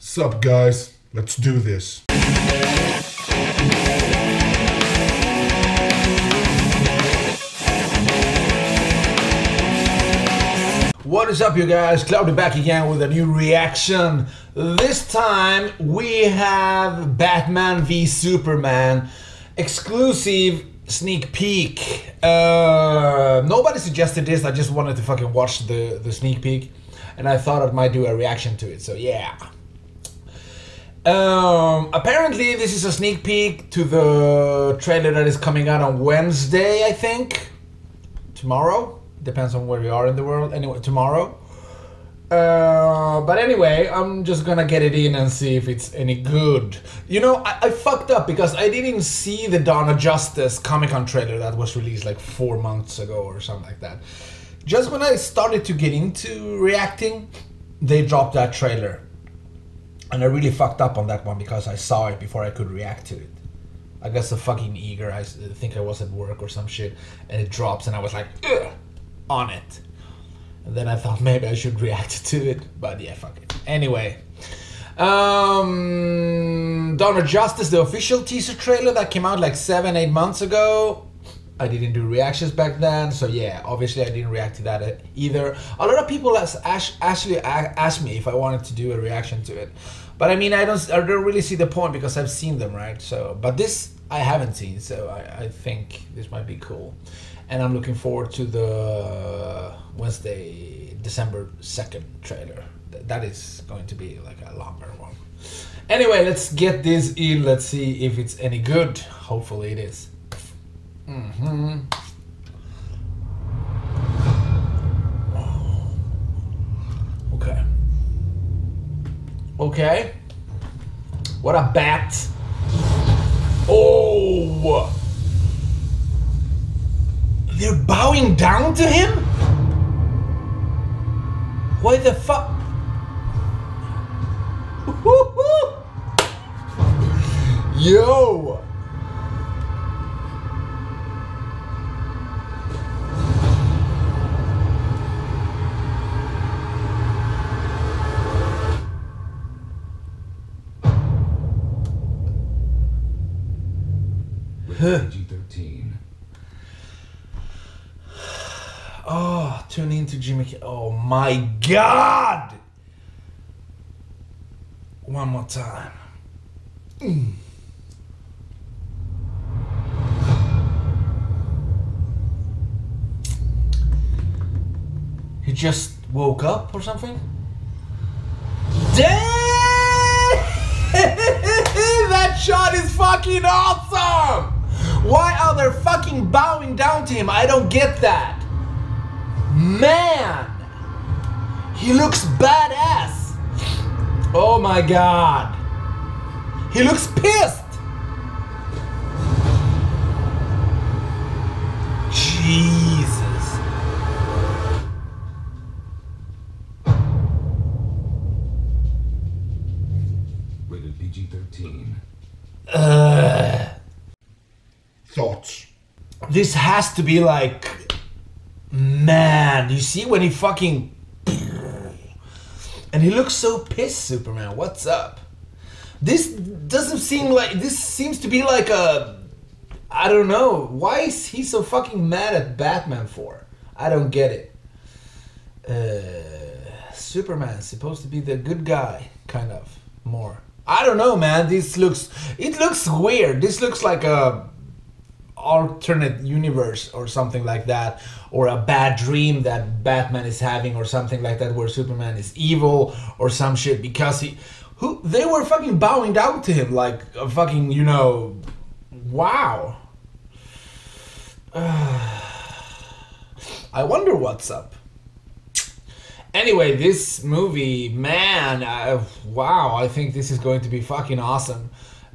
Sup, guys? Let's do this. What is up, you guys? Claudio back again with a new reaction. This time we have Batman v Superman exclusive sneak peek. Uh, nobody suggested this. I just wanted to fucking watch the the sneak peek, and I thought I might do a reaction to it. So yeah. Um, apparently, this is a sneak peek to the trailer that is coming out on Wednesday. I think tomorrow. Depends on where we are in the world. Anyway, tomorrow. Uh, but anyway, I'm just gonna get it in and see if it's any good. You know, I, I fucked up because I didn't see the of Justice Comic Con trailer that was released like four months ago or something like that. Just when I started to get into reacting, they dropped that trailer. And I really fucked up on that one because I saw it before I could react to it. I got so fucking eager, I think I was at work or some shit, and it drops and I was like, Ugh! on it. And then I thought maybe I should react to it, but yeah, fuck it. Anyway, um, Dawn of Justice, the official teaser trailer that came out like seven, eight months ago. I didn't do reactions back then, so yeah, obviously I didn't react to that uh, either. A lot of people ash- actually asked me if I wanted to do a reaction to it, but I mean I don't, I don't really see the point because I've seen them, right? So, but this I haven't seen, so I, I think this might be cool, and I'm looking forward to the Wednesday, December second trailer. That is going to be like a longer one. Anyway, let's get this in. Let's see if it's any good. Hopefully, it is. Hmm Okay. Okay. What a bat. Oh! They're bowing down to him? Why the fuck? Yo! PG-13. Oh, tune into Jimmy. Ki- Oh my God! One more time. Mm. He just woke up or something? Damn! that shot is fucking awesome! Why are they fucking bowing down to him? I don't get that. Man! He looks badass! Oh my god! He looks pissed! Jesus. Rated PG-13. Thoughts? This has to be like. Man, you see when he fucking. And he looks so pissed, Superman. What's up? This doesn't seem like. This seems to be like a. I don't know. Why is he so fucking mad at Batman for? I don't get it. Uh, Superman's supposed to be the good guy, kind of. More. I don't know, man. This looks. It looks weird. This looks like a alternate universe or something like that or a bad dream that batman is having or something like that where superman is evil or some shit because he who they were fucking bowing down to him like a fucking you know wow. I wonder what's up. Anyway this movie man uh, wow i think this is going to be fucking awesome.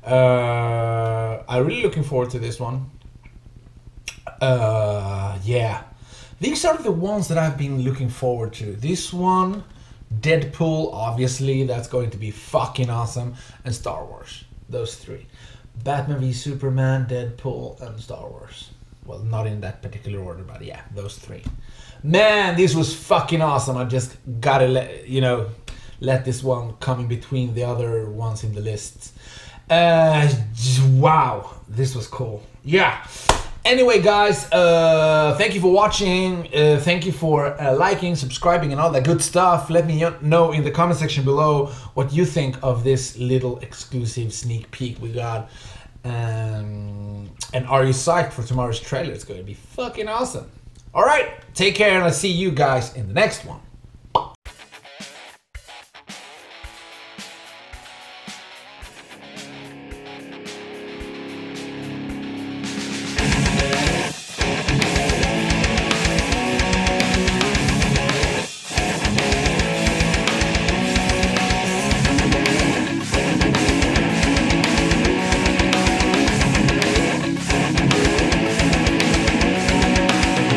Uh, i'm really looking forward to this one uh, yeah. These are the ones that I've been looking forward to. This one, Deadpool, obviously, that's going to be fucking awesome, and Star Wars. Those three. Batman v Superman, Deadpool, and Star Wars. Well, not in that particular order, but yeah, those three. Man, this was fucking awesome. I just gotta let you know, let this one come in between the other ones in the list. Uh, wow, this was cool. Yeah. Anyway, guys, uh, thank you for watching. Uh, thank you for uh, liking, subscribing, and all that good stuff. Let me know in the comment section below what you think of this little exclusive sneak peek we got. Um, and are you psyched for tomorrow's trailer? It's going to be fucking awesome. All right, take care, and I'll see you guys in the next one.